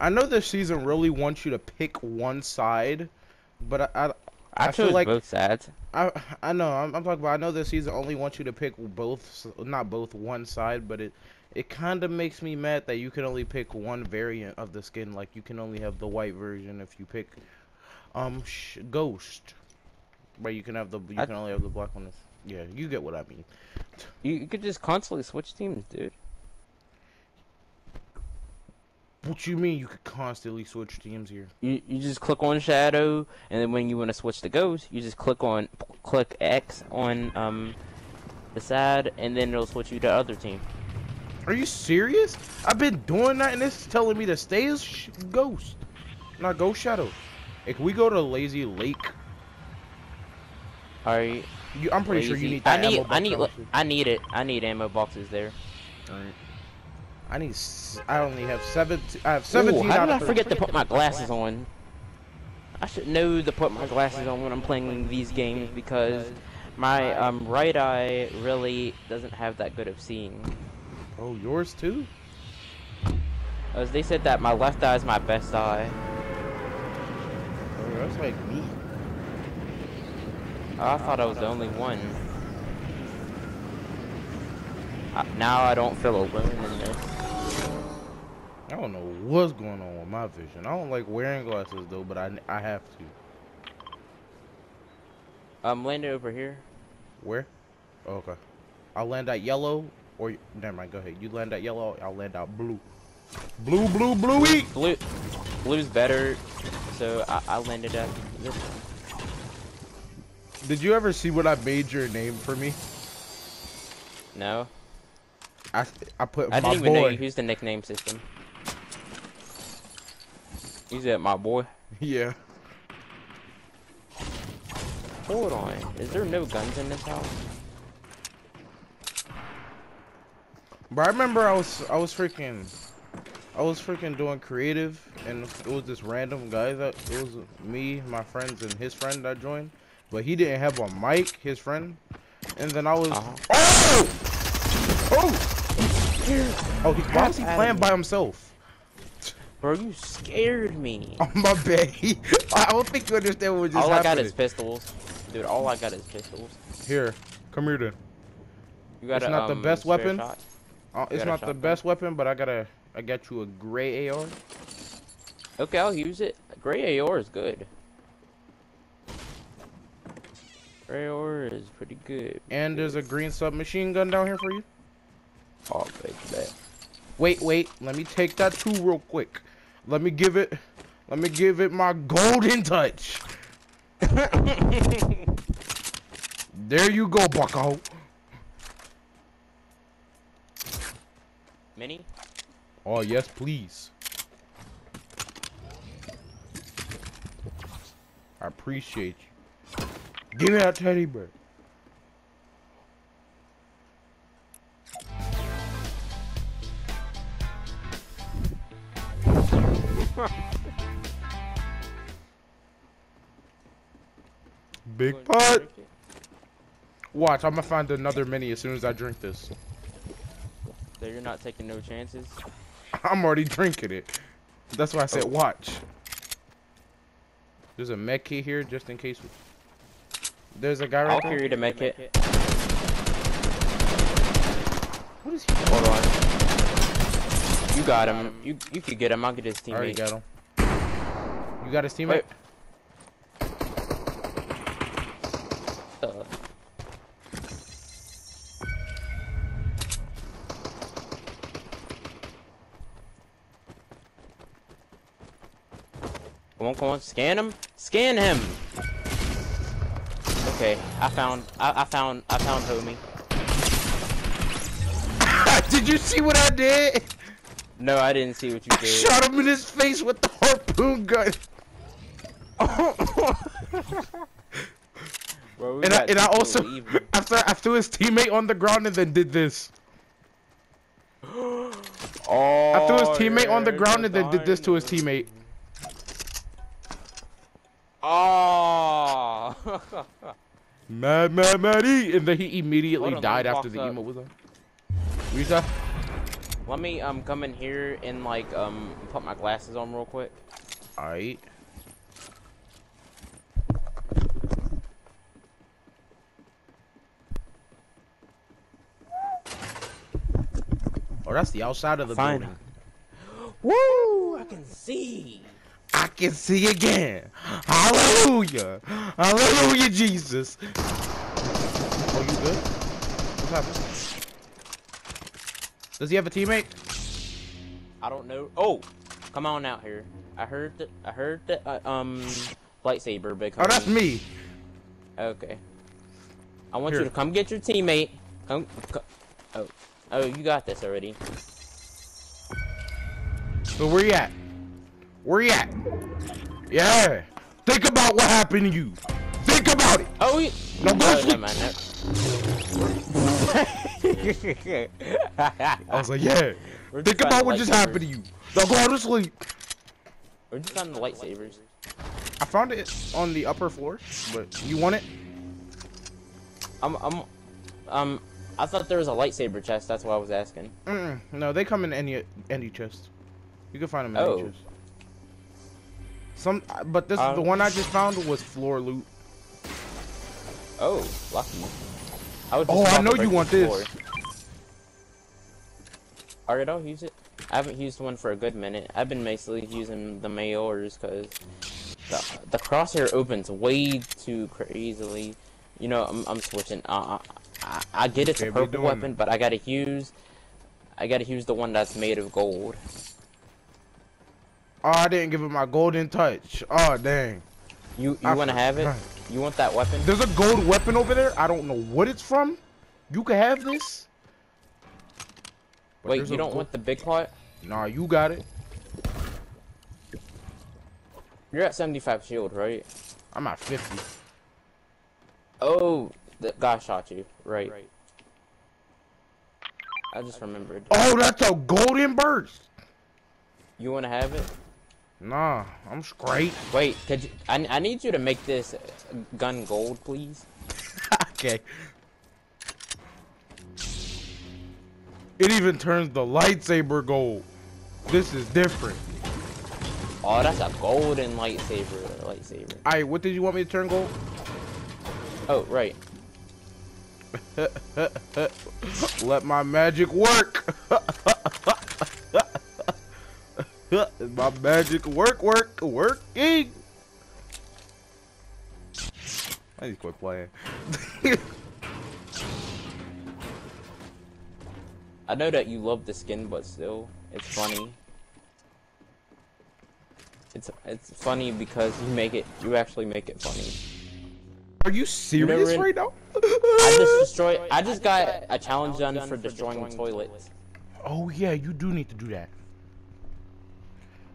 I know this season really wants you to pick one side, but I, I, I, I feel like- both sides. I, I know. I'm, I'm talking about. I know this season only wants you to pick both, not both one side, but it, it kind of makes me mad that you can only pick one variant of the skin. Like you can only have the white version if you pick, um, sh- Ghost. But you can have the, you I- can only have the black one. Yeah, you get what I mean. You, you could just constantly switch teams, dude. What you mean? You could constantly switch teams here. You you just click on Shadow, and then when you want to switch to Ghost, you just click on click X on um the side, and then it'll switch you to other team. Are you serious? I've been doing that, and it's telling me to stay as sh- Ghost, not Ghost Shadow. Hey, can we go to Lazy Lake? Alright. You, I'm pretty sure you lazy- need that I need ammo I need. I need it. I need ammo boxes there. Alright. I need. I only have seven. I have seventeen. Ooh, how did I forget to put my glasses on? I should know to put my glasses on when I'm playing these games because my um right eye really doesn't have that good of seeing. Oh, yours too. As they said that my left eye is my best eye. Oh, that's like me. Oh, I thought I was the only one. Uh, now I don't feel alone in this. I don't know what's going on with my vision. I don't like wearing glasses though, but I I have to. Um, landed over here. Where? Oh, okay. I'll land at yellow, or never mind. Go ahead. You land at yellow. I'll land at blue. Blue, blue, bluey. Blue, blue's better, so I, I landed at this one. Did you ever see what I made your name for me? No, I I put I didn't even know you used the nickname system. You said my boy. Yeah. Hold on, is there no guns in this house? But I remember I was I was freaking I was freaking doing creative and it was this random guy that it was me, my friends, and his friend that joined. But he didn't have a mic, his friend. And then I was Uh-huh. Oh! Oh! Oh, he, why was he playing by himself? Bro, you scared me. Oh my bad. He- I don't think you understand what was just all I got is pistols. Dude, all I got is pistols. Here, come here then. You got It's a, not the um, best weapon. shot? Uh, it's got a not the best weapon, but I gotta I got you a gray AR. Okay, I'll use it. Gray AR is good. Gray AR is pretty good. And there's a green submachine gun down here for you. Oh, big bet. Wait, wait. Let me take that too real quick. Let me give it. Let me give it my golden touch. There you go, Bucko. Mini? Oh yes, please. I appreciate you. Give me that teddy bear. Big pot. Watch, I'm gonna find another mini as soon as I drink this. So you're not taking no chances? I'm already drinking it. That's why I said Oh. watch. There's a med kit here just in case. There's a guy right I'll there. carry the med kit. What is he? Hold on. You got him. You you could get him. I'll get his I already teammate. got him. You got his teammate? Wait. Uh, Come on, come on, scan him, scan him. Okay, I found, I, I found, I found homie. did you see what I did? No, I didn't see what you I did. shot him in his face with the harpoon gun. Bro, And I, and I also, after I threw his teammate on the ground and then did this. Oh, I threw his teammate on the ground and then did this to his teammate. Oh. Mad, mad, mad, Maddie. And then he immediately died after the up. emote was on. Say? Let me um come in here and like um put my glasses on real quick. Alright. Oh, that's the outside of the Fine. building. Woo! I can see. I can see again. Hallelujah. Hallelujah, Jesus. Oh, you good? What's happening? Does he have a teammate? I don't know. Oh, come on out here. I heard that. I heard that. Uh, um, lightsaber big. Oh, that's me. Okay. I want Here. you to come get your teammate. Come. co- oh. Oh, you got this already. So where you at? Where you at? Yeah. Think about what happened to you. Think about it. Oh, you. No, go oh, sleep. never mind. I was like, yeah. We're Think about what just happened to you. Now go to sleep. We're just on the lightsabers. I found it on the upper floor, but you want it? I'm. I'm. Um. I thought there was a lightsaber chest. That's why I was asking. Mm-mm. No, they come in any any chest. You can find them in any Oh. chest. Some, but this Um, the one I just found was floor loot. Oh, lucky. I would Oh, I know you want this. floor. Alright, I'll use it. I haven't used one for a good minute. I've been basically using the Mayors because the, the crosshair opens way too crazily. You know, I'm, I'm switching. Uh, I, I get it's a purple weapon, but I gotta use. I gotta use the one that's made of gold. Oh, I didn't give it my golden touch. Oh, dang. You you I wanna have it? You want that weapon? There's a gold weapon over there. I don't know what it's from. You can have this. But Wait, you don't want the big part? Nah, you got it. You're at 75 shield, right? I'm at 50. Oh, the guy shot you. Right. I just remembered. Oh, that's a golden burst. You want to have it? Nah, I'm straight. Wait, could you, I, I need you to make this gun gold, please. okay. It even turns the lightsaber gold. This is different. Oh, that's a golden lightsaber. Lightsaber. Alright, what did you want me to turn gold? Oh, right. Let my magic work. my magic work, work, working. I need to quit playing. I know that you love the skin, but still, it's funny. It's it's funny because you make it. You actually make it funny. Are you serious in- right now? I just destroyed. I just got a challenge done for destroying toilets. Oh yeah, you do need to do that.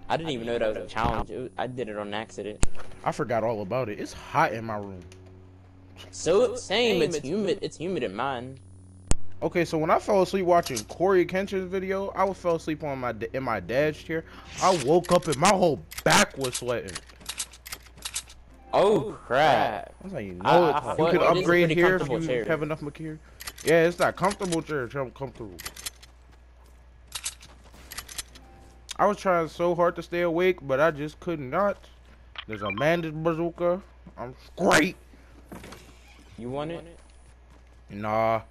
I didn't even know that was a challenge. It was, I did it on accident. I forgot all about it. It's hot in my room. So same. It's humid. It's humid in mine. Okay, so when I fell asleep watching Cory Kenshin's video, I would fell asleep on my in my dad's chair. I woke up and my whole back was sweating. Oh, oh crap! I was like, you know, I- I it. thought you it could upgrade here if you chair. have enough material. Yeah, it's that comfortable chair. It's comfortable. I was trying so hard to stay awake, but I just could not. There's a Mantis bazooka. I'm great. You want it? Nah,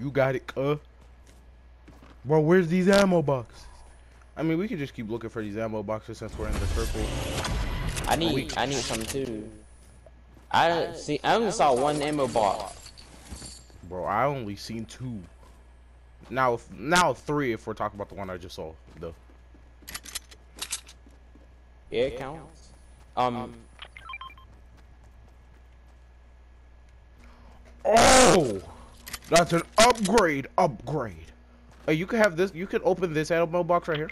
you got it, cuh. Bro, where's these ammo boxes? I mean, we could just keep looking for these ammo boxes since we're in the circle. I need. I need some too. I see. I only saw one ammo box. Bro, I only seen two. Now, if- now three if we're talking about the one I just saw. Though. Yeah, it counts. Um. Oh, that's an upgrade. Upgrade. Hey, you can have this. You can open this ammo box right here.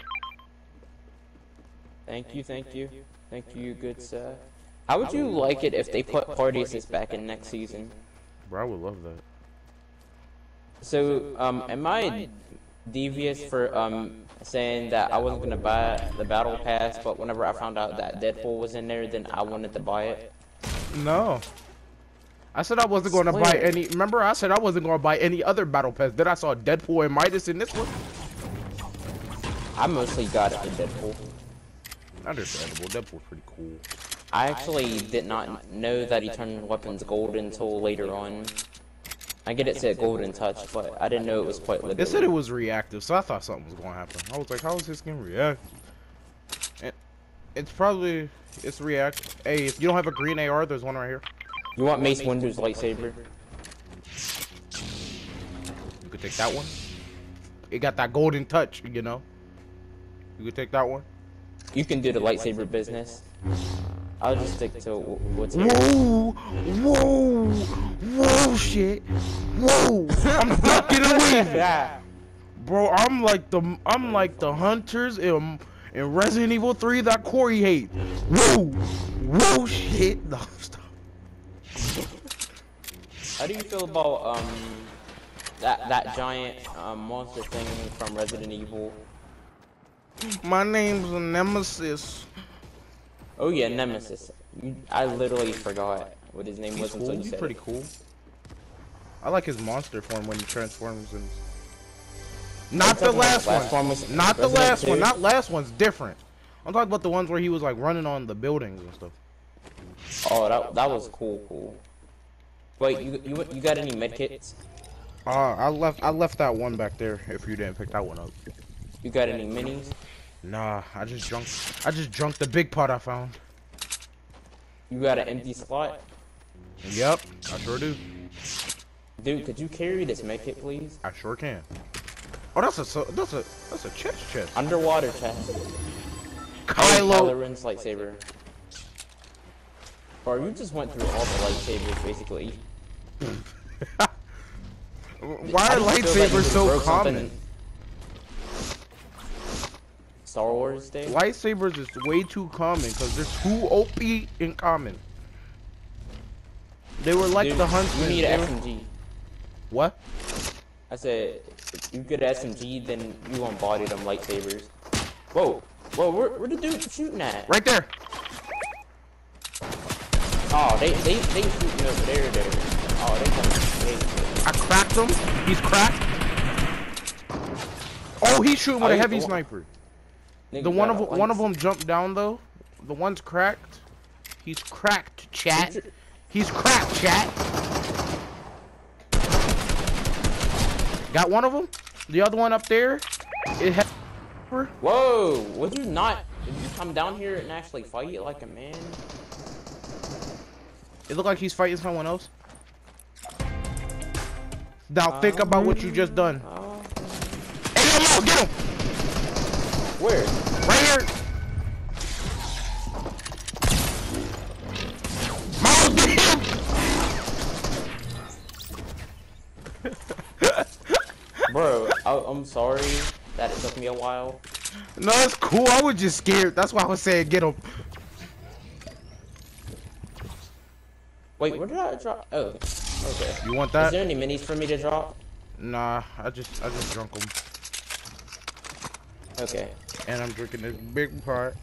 Thank you. Thank you. Thank you, good sir. How would you like it if they put party assist back in next season? Bro, I would love that. So, um, am I devious for um saying that I wasn't gonna buy the battle pass, but whenever I found out that Deadpool was in there, then I wanted to buy it? No. I said I wasn't going to buy any. Remember, I said I wasn't going to buy any other battle pass. Then I saw Deadpool and Midas in this one. I mostly got it for Deadpool. Understandable. Deadpool's pretty cool. I actually did not know that he turned weapons gold until later on. I get it said golden touch, but I didn't know it was quite They said it was reactive, so I thought something was going to happen. I was like, how is this skin react? And it's probably it's react. Hey, if you don't have a green AR, there's one right here. You want Mace Windu's lightsaber? You could take that one. It got that golden touch, you know. You could take that one. You can do the lightsaber business. I'll just stick to wh- what's here. Whoa, whoa, whoa, shit, whoa! I'm ducking away, bro. I'm like the I'm like the hunters in in Resident Evil 3 that Cory hates. Whoa, whoa, shit. No, stop. How do you feel about um that that giant um, monster thing from Resident Evil? My name's Nemesis. Oh yeah, Nemesis. I literally forgot what his name He's was until cool. you He's said pretty it. cool. I like his monster form when he transforms and. Not the last last one. one was Not the Resident last one. Not last one's different. I'm talking about the ones where he was like running on the buildings and stuff. Oh, that that was cool, cool. Wait, you you you got any medkits? Uh, I left. I left that one back there. If you didn't pick that one up. You got any minis? Nah, I just drunk. I just drunk the big pot I found. You got an empty slot? Yep, I sure do. Dude, could you carry this medkit, please? I sure can. Oh, that's a that's a that's a chest chest. Underwater chest. Kylo. Kylo Ren's lightsaber. Bro, you just went through all the lightsabers, basically. Why are do you feel that you lightsabers just so common? Star Wars Day? Lightsabers is way too common because they're too OP in common. They were like Dude, the huntsmen. You need an SMG. What? I said, if you get an SMG, then you embody them lightsabers. Whoa, whoa, where, where the dude shooting at? Right there. Oh, they they they shooting over there, there. Oh, they coming. They, I cracked him. He's cracked. Oh, he's shooting with Oh, a heavy sniper. nigga The one of one of them jumped down though. The one's cracked. He's cracked, chat. He's cracked, chat. Got one of them. The other one up there. It has. Whoa, would you not? Did you come down here and actually fight like a man? It looked like he's fighting someone else. Now think uh-huh. about what you just done. Oh, Hey, get him out! Get him! where? Right here! Miles, get him! Bro, I, I'm sorry that it took me a while. No, it's cool. I was just scared. That's why I was saying get him. Wait, where did I drop? Oh, okay. You want that? Is there any minis for me to drop? Nah, I just I just drunk them, Okay. and I'm drinking this big part.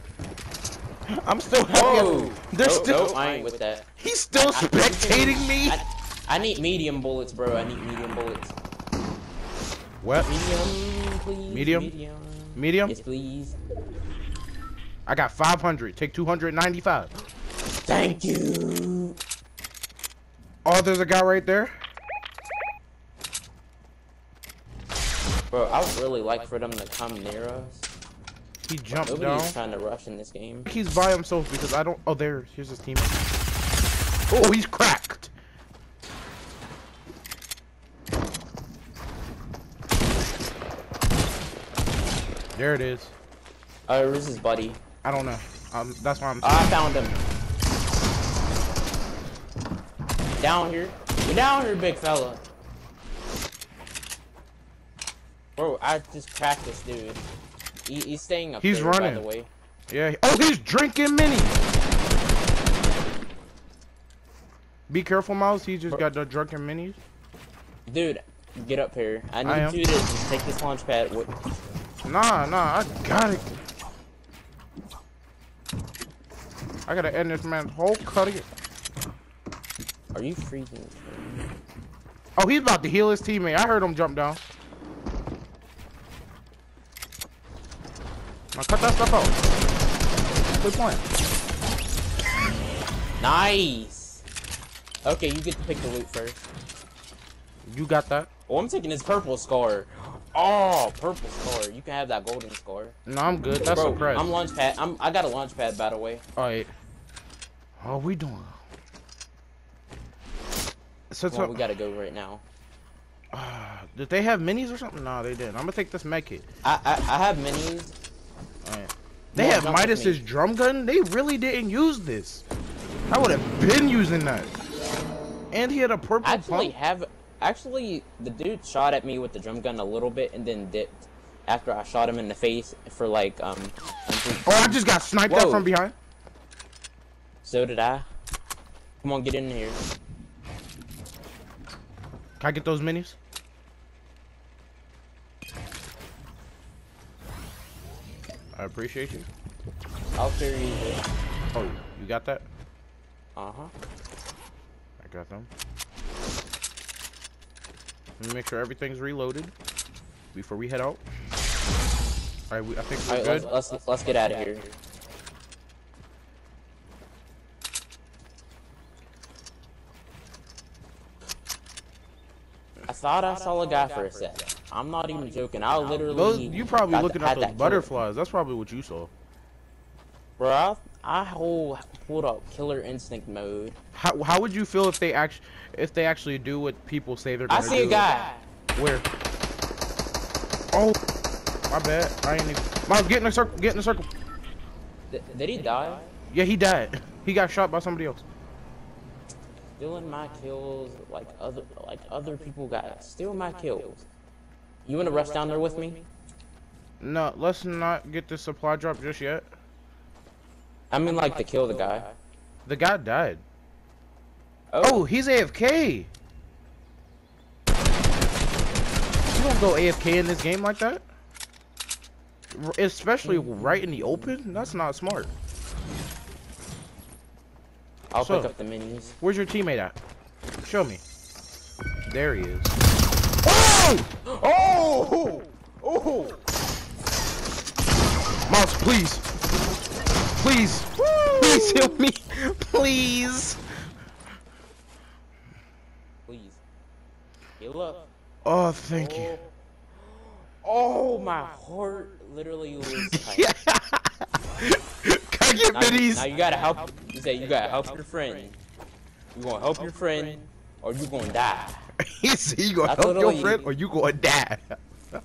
I'm still happy. Whoa! They're nope, still. nope, I ain't with that. He's still spectating me. I, I need medium bullets, bro. I need medium bullets. What? Medium, please. Medium? Medium. Medium? Yes, please. I got 500. Take 295. Thank you. Oh, there's a guy right there. Bro, I would really like for them to come near us. He jumped Nobody's down. trying to rush in this game. He's by himself because I don't. Oh, there. Here's his teammate. Oh, he's cracked. There it is. Oh, where's his buddy? I don't know. Um, that's why I'm. Oh, I found him. Down here. You down here, big fella. Bro, I just cracked this dude. He, he's staying up He's there, by running. the way. Yeah. Oh, he's drinking mini. Be careful, Mouse. He just got the drunken minis. Dude, get up here. I need I you to just take this launch pad. With... Nah, nah. I got it. I gotta end this man's whole cutting. Are you freaking? Oh, he's about to heal his teammate. I heard him jump down. Now cut that stuff out. Quit playing. Nice. Okay, you get to pick the loot first. You got that? Oh, I'm taking this purple scar. Oh, purple scar. You can have that golden scar. No, I'm good. That's Bro, a press. I'm launch pad. I'm. I got a launch pad by the way. Alright. How are we doing? So, Well, we gotta go right now. uh, did they have minis or something? No, they didn't. I'm gonna take this med kit. I I, I have minis. They More have Midas's drum gun. They really didn't use this. I would have been using that. And he had a purple I actually pump. have. Actually, the dude shot at me with the drum gun a little bit and then dipped after I shot him in the face for like um. Oh, I just got sniped Whoa. from behind. So did I. Come on, get in here. Can I get those minis? I appreciate you. I'll carry you. Oh, you got that? Uh huh. I got them. Let me make sure everything's reloaded before we head out. Alright, we, I think we're All right, good. let's, let's let's get out of here. Thought I saw a guy for a sec. I'm not even joking. I literally. Those, you probably looking at those that killer. butterflies. That's probably what you saw. Bro, I, I whole pulled up killer instinct mode. How, how would you feel if they actually if they actually do what people say they're gonna do? I see a guy. Where? Oh, my bad. I ain't even. Miles, get in the circle. Get in the circle. Did he die? Yeah, he died. He got shot by somebody else. Stealing my kills like other like other people got steal my kills. You wanna rush down there with me? No, let's not get the supply drop just yet. I mean like to kill the guy. The guy died. Oh, Oh, he's AFK. You don't go AFK in this game like that. Especially mm-hmm. right in the open. That's not smart. I'll so- pick up the minis. Where's your teammate at? Show me. There he is. Oh! Oh! Oh! Miles, please. Please. Please help me. Please. Please. Heal up. Oh, thank you. Oh, oh my heart literally was tight. Yeah. Can I get now, now you gotta help. You say you gotta help your friend. You gonna help your friend, or you gonna die. He said you gonna That's help your friend or you gonna die.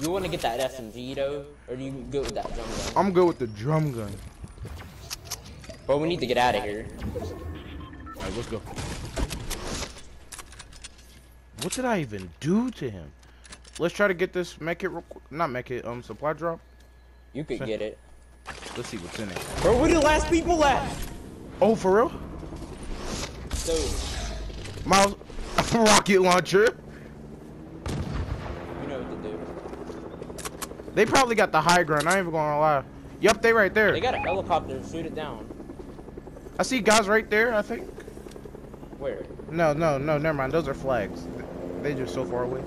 You wanna get that SMG though, or do you go with that drum gun? I'm good with the drum gun. But we need to get out of here. Alright, let's go. What did I even do to him? Let's try to get this mech it real quick. Not mech it, um, supply drop. You could get it. Let's see what's in it. Bro, where the last people at? Oh, for real? So, Miles, rocket launcher. you know what to do. They probably got the high ground. I ain't even gonna lie. Yep, they right there. They got a helicopter. Shoot it down. I see guys right there. I think. Where? No, no, no. Never mind. Those are flags. They just so far away.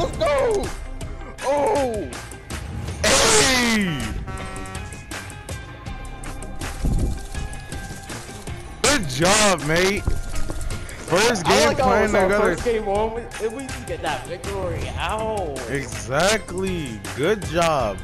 Let's go! Oh! Hey! Good job, mate. First game playing together. game on. We, we get that victory. Ow. Exactly. Good job.